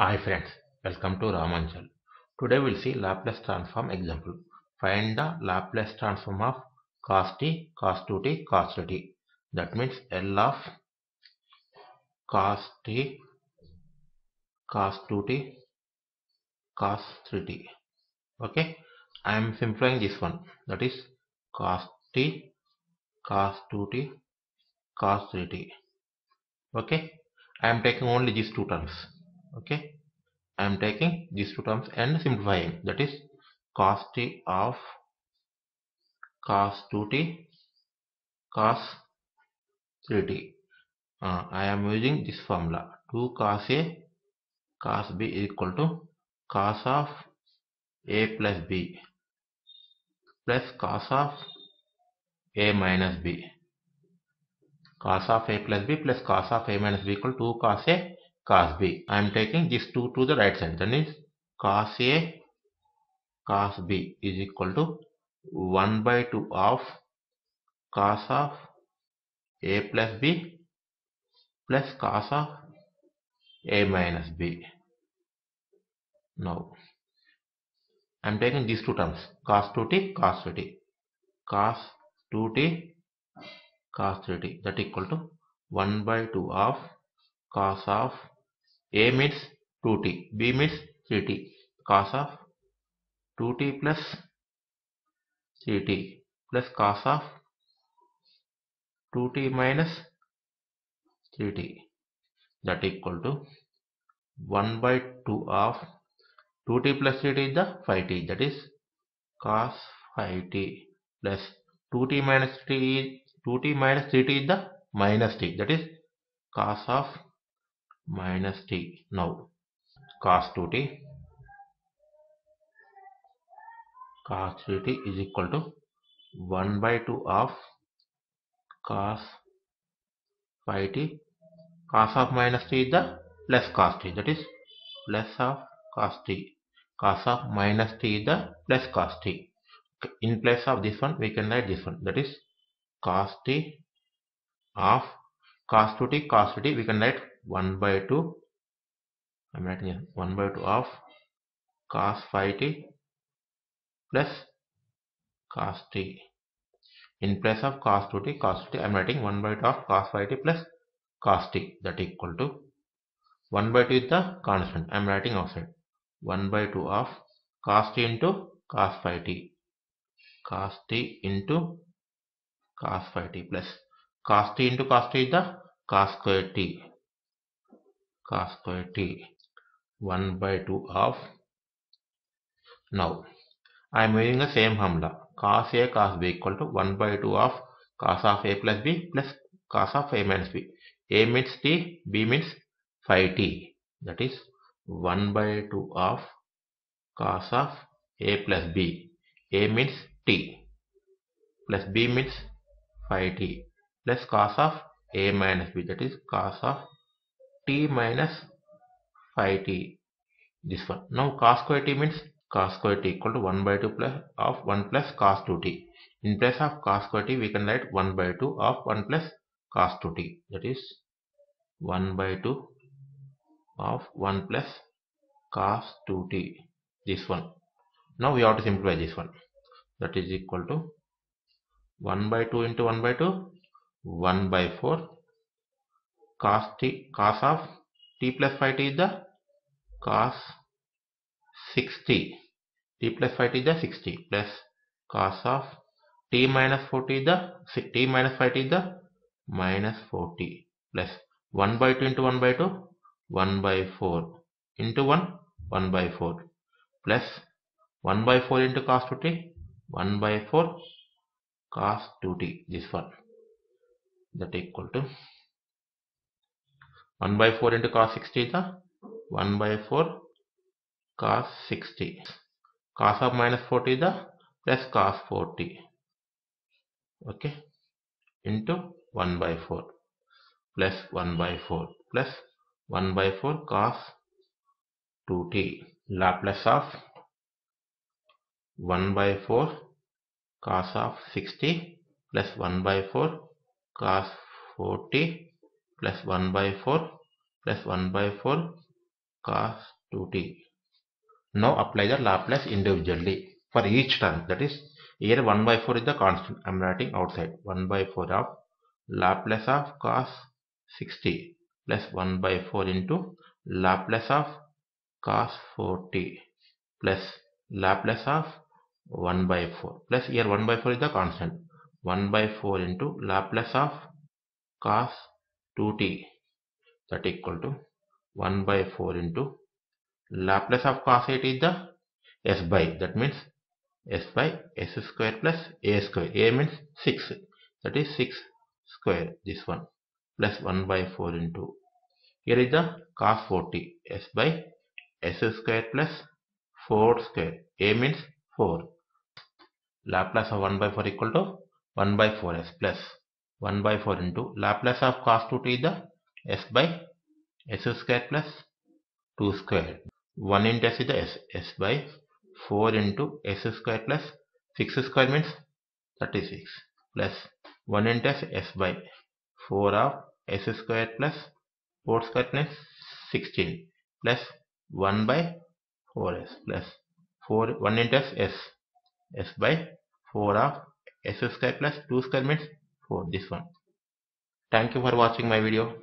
Hi friends, welcome to Ramanchal. Today we'll see Laplace transform example. Find the Laplace transform of cos t, cos 2t, cos 3t. That means L of cos t, cos 2t, cos 3t. Okay, I am simplifying this one. That is cos t, cos 2t, cos 3t. Okay, I am taking only these two terms. Okay, I am taking these two terms and simplifying. That is cos t of cos 2t cos 3t. Uh, I am using this formula 2 cos a cos b is equal to cos of a plus b plus cos of a minus b. Cos of a plus b plus cos of a minus b equal to 2 cos a cos b. I am taking this 2 to the right side. That is cos a cos b is equal to 1 by 2 of cos of a plus b plus cos of a minus b. Now I am taking these two terms cos 2t cos 3t cos 2t cos 3t that equal to 1 by 2 of cos of a means 2t b means 3t cos of 2t plus 3t plus cos of 2t minus 3t that equal to 1 by 2 of 2t plus 3t is the 5t that is cos 5t plus 2t minus 3t 2t minus 3t is the minus t. That is cos of minus t now cos 2t cos 3t is equal to 1 by 2 of cos 5t cos of minus t is the plus cos t that is plus of cos t cos of minus t is the plus cos t in place of this one we can write this one. That is cos t of cos 2t cos 3t we can write 1 by 2 I'm writing here 1 by 2 of cos 5t plus cos t. In place of cos 2t cos 2t I'm writing 1 by 2 of cos 5t plus cos t. That equal to 1 by 2 is the constant. I'm writing outside. 1 by 2 of cos t into cos 5t cos t into cos 5t plus cos t into cos t is the cos square t cos square t 1 by 2 of. Now I am using the same formula. Cos a cos b equal to 1 by 2 of cos of a plus b plus cos of a minus b. A means t b means 5t that is 1 by 2 of cos of a plus b. A means t plus b means 5t plus cos of a minus b. That is cos of t minus 5t this one. Now cos square t means cos square t equal to 1 by 2 plus of 1 plus cos 2t in place of cos square t we can write 1 by 2 of 1 plus cos 2t that is 1 by 2 of 1 plus cos 2t this one. Now we have to simplify this one. That is equal to 1 by 2 into 1 by 2 1 by 4 cos t cos of t plus 5t is the cos 60 t plus 5t is the 60 plus cos of t minus 40 is the t minus 5t is the minus 40 plus 1 by 2 into 1 by 2 1 by 4 into 1 1 by 4 plus 1 by 4 into cos 2t 1 by 4 cos 2t this one that equal to 1 by 4 into cos 60 is the 1 by 4 cos 60 cos of minus 40 is the plus cos 40 okay? Into 1 by 4 plus 1 by 4 plus 1 by 4 cos 2t Laplace of 1 by 4 cos of 60 plus 1 by 4 cos 40 plus 1 by 4 plus 1 by 4 cos 2t now apply the laplace individually for each term. That is here 1 by 4 is the constant. I'm writing outside. 1 by 4 of laplace of cos 60 plus 1 by 4 into laplace of cos 4t plus laplace of 1 by 4 plus here 1 by 4 is the constant. 1 by 4 into laplace of cos 2t that equal to 1 by 4 into laplace of cos 8 is the s by that means s by s square plus a square a means 6 that is 6 square this one plus 1 by 4 into here is the cos 40 s by s square plus 4 square a means 4 Laplace of 1 by 4 equal to 1 by 4s plus 1 by 4 into Laplace of cos 2t is the s by s square plus 2 square. 1 into s is the s, s by 4 into s square plus 6 square means 36 plus 1 into s, s by 4 of s square plus 4 square means 16 plus 1 by 4s plus 4 1 into s, s, s by 4 of s square plus 2 square means 4 this one. Thank you for watching my video